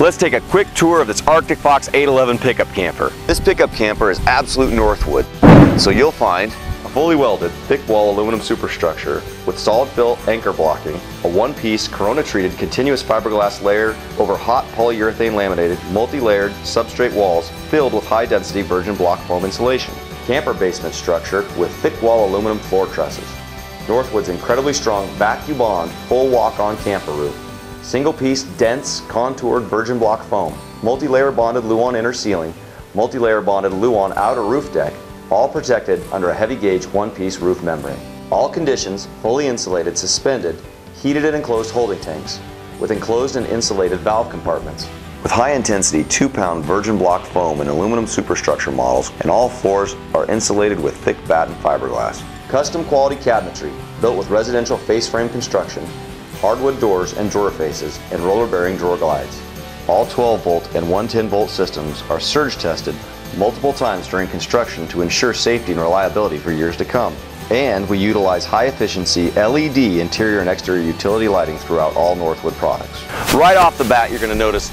Let's take a quick tour of this Arctic Fox 811 pickup camper. This pickup camper is absolute Northwood, so you'll find a fully welded, thick wall aluminum superstructure with solid fill anchor blocking, a one-piece Corona-treated continuous fiberglass layer over hot polyurethane laminated, multi-layered substrate walls filled with high-density virgin block foam insulation. Camper basement structure with thick wall aluminum floor trusses. Northwood's incredibly strong vacuum bond full walk-on camper roof. Single piece, dense, contoured virgin block foam, multi-layer bonded Luan inner ceiling, multi-layer bonded Luan outer roof deck, all protected under a heavy gauge one-piece roof membrane. All conditions, fully insulated, suspended, heated and enclosed holding tanks, with enclosed and insulated valve compartments. With high-intensity 2-pound virgin block foam and aluminum superstructure models, and all floors are insulated with thick batten fiberglass. Custom quality cabinetry, built with residential face frame construction, hardwood doors and drawer faces, and roller bearing drawer glides. All 12 volt and 110 volt systems are surge tested multiple times during construction to ensure safety and reliability for years to come. And we utilize high efficiency LED interior and exterior utility lighting throughout all Northwood products. Right off the bat, you're going to notice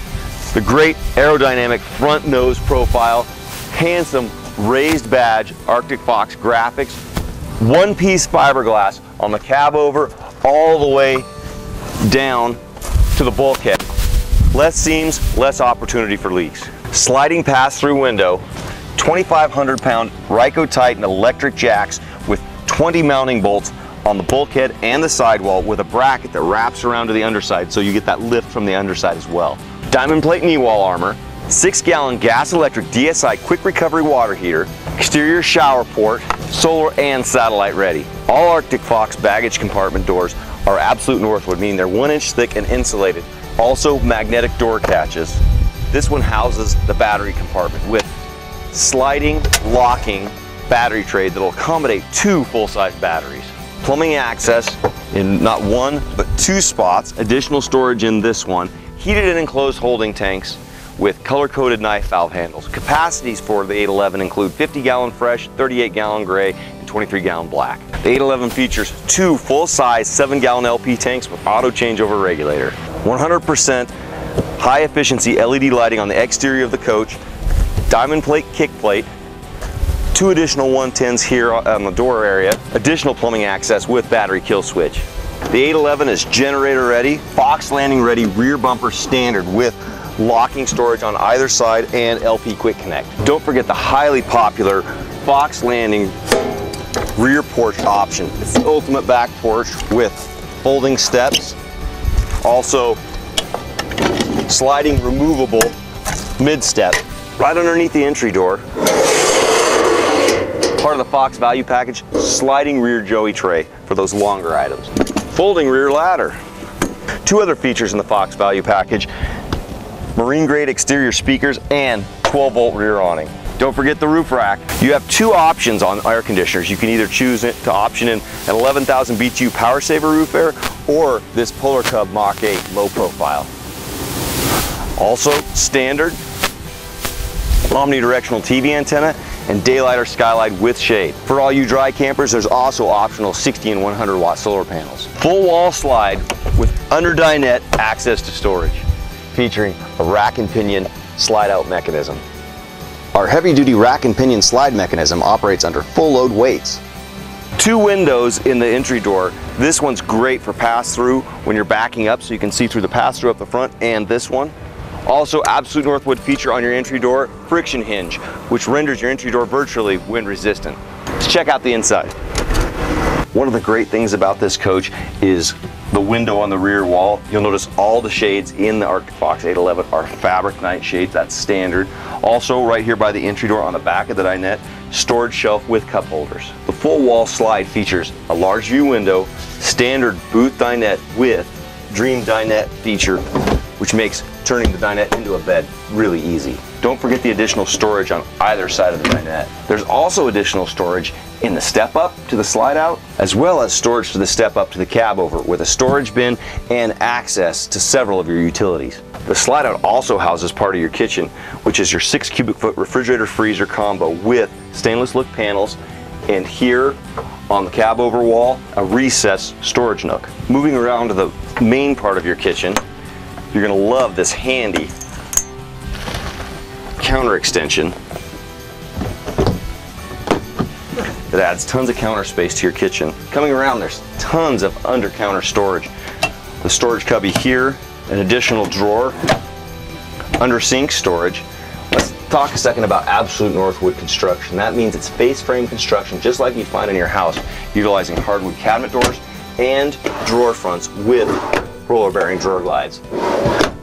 the great aerodynamic front nose profile, handsome raised badge, Arctic Fox graphics, one piece fiberglass on the cab over all the way down to the bulkhead. Less seams, less opportunity for leaks. Sliding pass-through window, 2,500 pound Rieco Titan electric jacks with 20 mounting bolts on the bulkhead and the sidewall with a bracket that wraps around to the underside so you get that lift from the underside as well. Diamond plate knee wall armor, 6 gallon gas electric DSI quick recovery water heater, exterior shower port, solar and satellite ready. All Arctic Fox baggage compartment doors are absolute Northwood, meaning they're one inch thick and insulated. Also magnetic door catches. This one houses the battery compartment with sliding, locking battery tray that'll accommodate two full-size batteries. Plumbing access in not one, but two spots. Additional storage in this one. Heated and enclosed holding tanks with color-coded knife valve handles. Capacities for the 811 include 50 gallon fresh, 38 gallon gray, and 23 gallon black. The 811 features two full-size 7 gallon LP tanks with auto changeover regulator. 100% high efficiency LED lighting on the exterior of the coach, diamond plate kick plate, two additional 110s here on the door area, additional plumbing access with battery kill switch. The 811 is generator ready, Fox landing ready rear bumper standard with locking storage on either side and LP quick connect. Don't forget the highly popular Fox landing rear porch option. It's the ultimate back porch with folding steps. Also sliding removable mid step right underneath the entry door. Part of the Fox value package, sliding rear Joey tray for those longer items. Folding rear ladder. Two other features in the Fox value package, marine grade exterior speakers and 12 volt rear awning. Don't forget the roof rack. You have two options on air conditioners. You can either choose to option in an 11,000 BTU Power Saver roof air or this Polar Cub Mach 8 low profile. Also standard omnidirectional TV antenna and daylight or skylight with shade. For all you dry campers, there's also optional 60 and 100 watt solar panels. Full wall slide with under dinette access to storage, featuring a rack and pinion slide out mechanism. Our heavy duty rack and pinion slide mechanism operates under full load weights. Two windows in the entry door. This one's great for pass through when you're backing up so you can see through the pass through up the front and this one. Also, Absolute Northwood feature on your entry door, friction hinge, which renders your entry door virtually wind resistant. Let's check out the inside. One of the great things about this coach is the window on the rear wall. You'll notice all the shades in the Arctic Fox 811 are fabric night shades, that's standard. Also, right here by the entry door on the back of the dinette, storage shelf with cup holders. The full wall slide features a large view window, standard booth dinette with Dream Dinette feature which makes turning the dinette into a bed really easy. Don't forget the additional storage on either side of the dinette. There's also additional storage in the step up to the slide out, as well as storage to the step up to the cab over with a storage bin and access to several of your utilities. The slide out also houses part of your kitchen, which is your six cubic foot refrigerator freezer combo with stainless look panels and here on the cab over wall, a recess storage nook. Moving around to the main part of your kitchen, you're gonna love this handy counter extension It adds tons of counter space to your kitchen. Coming around, there's tons of under counter storage. The storage cubby here, an additional drawer, under sink storage. Let's talk a second about absolute Northwood construction. That means it's face frame construction, just like you'd find in your house, utilizing hardwood cabinet doors and drawer fronts with roller bearing drawer glides.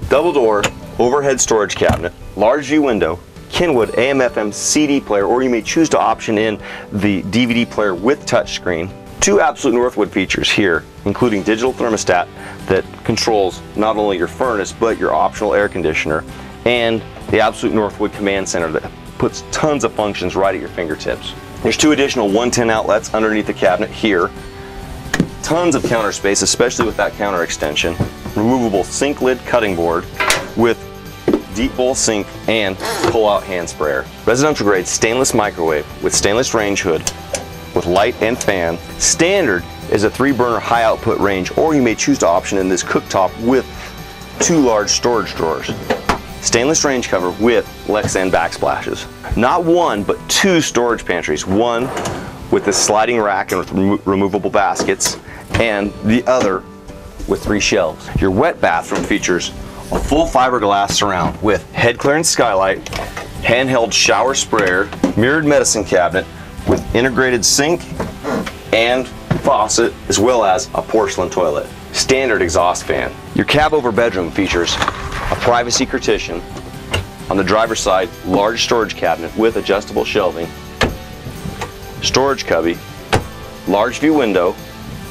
Double door, overhead storage cabinet, large view window, Kenwood AM/FM CD player, or you may choose to option in the DVD player with touchscreen. Two Absolute Northwood features here, including digital thermostat that controls not only your furnace, but your optional air conditioner, and the Absolute Northwood Command Center that puts tons of functions right at your fingertips. There's two additional 110 outlets underneath the cabinet here. Tons of counter space, especially with that counter extension. Removable sink lid cutting board with deep bowl sink, and pull-out hand sprayer. Residential grade stainless microwave with stainless range hood with light and fan. Standard is a three burner high output range or you may choose to option in this cooktop with two large storage drawers. Stainless range cover with Lexan backsplashes. Not one, but two storage pantries. One with the sliding rack and remo removable baskets and the other with three shelves. Your wet bathroom features a full fiberglass surround with head clearance skylight, handheld shower sprayer, mirrored medicine cabinet with integrated sink and faucet, as well as a porcelain toilet. Standard exhaust fan. Your cab over bedroom features a privacy partition. On the driver's side, large storage cabinet with adjustable shelving, storage cubby, large view window,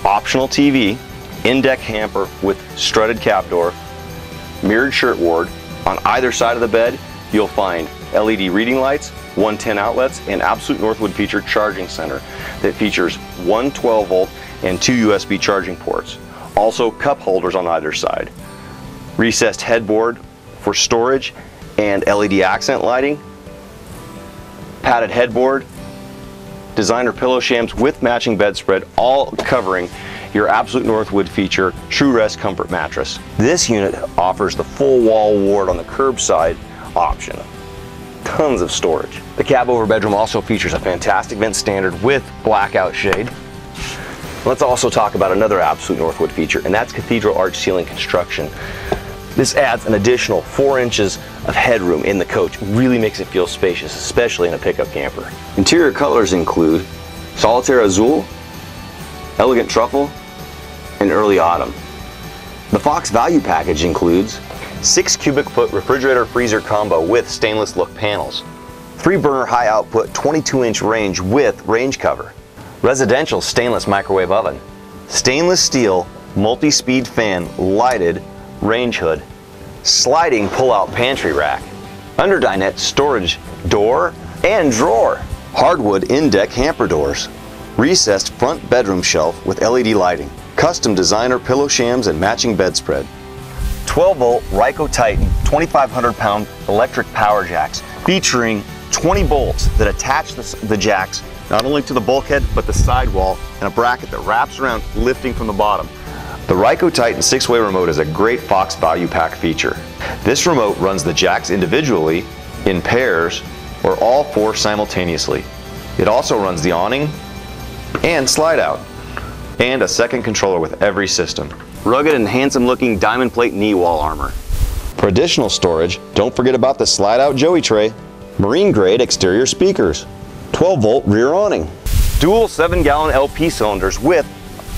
optional TV, in-deck hamper with strutted cab door, mirrored shirt ward. On either side of the bed, you'll find LED reading lights, 110 outlets, and Absolute Northwood feature charging center that features one 12 volt and two USB charging ports. Also cup holders on either side. Recessed headboard for storage and LED accent lighting. Padded headboard, designer pillow shams with matching bedspread, all covering your Absolute Northwood feature True Rest Comfort Mattress. This unit offers the full wall ward on the curbside option. Tons of storage. The cab over bedroom also features a fantastic vent standard with blackout shade. Let's also talk about another Absolute Northwood feature, and that's cathedral arch ceiling construction. This adds an additional four inches of headroom in the coach. Really makes it feel spacious, especially in a pickup camper. Interior colors include Solitaire Azul, Elegant Truffle, and Early Autumn. The Fox value package includes 6 cubic foot refrigerator freezer combo with stainless look panels, 3 burner high output 22 inch range with range cover, residential stainless microwave oven, stainless steel multi-speed fan lighted range hood, sliding pull-out pantry rack, under dinette storage door and drawer, hardwood in-deck hamper doors, recessed front bedroom shelf with LED lighting, custom designer pillow shams and matching bedspread, 12 volt Rieco Titan 2500 pound electric power jacks featuring 20 bolts that attach the, the jacks not only to the bulkhead but the sidewall and a bracket that wraps around lifting from the bottom. The Rieco Titan 6-way remote is a great Fox value pack feature. This remote runs the jacks individually, in pairs, or all four simultaneously. It also runs the awning, and slide out, and a second controller with every system. Rugged and handsome looking diamond plate knee wall armor. For additional storage, don't forget about the slide out Joey tray, marine grade exterior speakers, 12 volt rear awning, dual 7 gallon LP cylinders with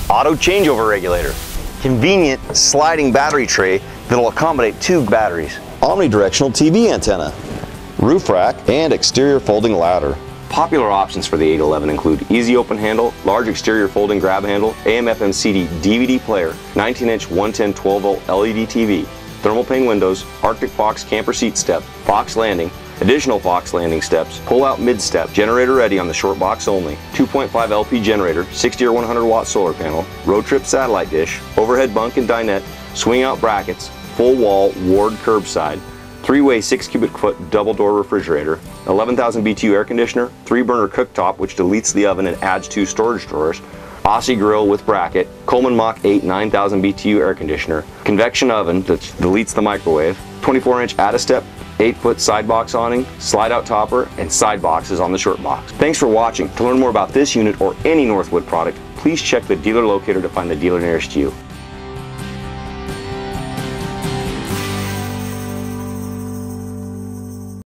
auto changeover regulator, convenient sliding battery tray that'll accommodate two batteries, omnidirectional TV antenna, roof rack, and exterior folding ladder. Popular options for the 811 include easy open handle, large exterior folding grab handle, AM FM CD DVD player, 19 inch 110 12 volt LED TV, thermal pane windows, Arctic Fox camper seat step, Fox landing, additional Fox landing steps, pull out mid step, generator ready on the short box only, 2.5 LP generator, 60 or 100 watt solar panel, road trip satellite dish, overhead bunk and dinette, swing out brackets, full wall ward curbside, three-way six cubic foot double door refrigerator, 11,000 BTU air conditioner, three burner cooktop which deletes the oven and adds two storage drawers, Aussie grill with bracket, Coleman Mach 8 9000 BTU air conditioner, convection oven that deletes the microwave, 24 inch Adastep 8 foot side box awning, slide out topper, and side boxes on the short box. Thanks for watching. To learn more about this unit or any Northwood product, please check the dealer locator to find the dealer nearest you.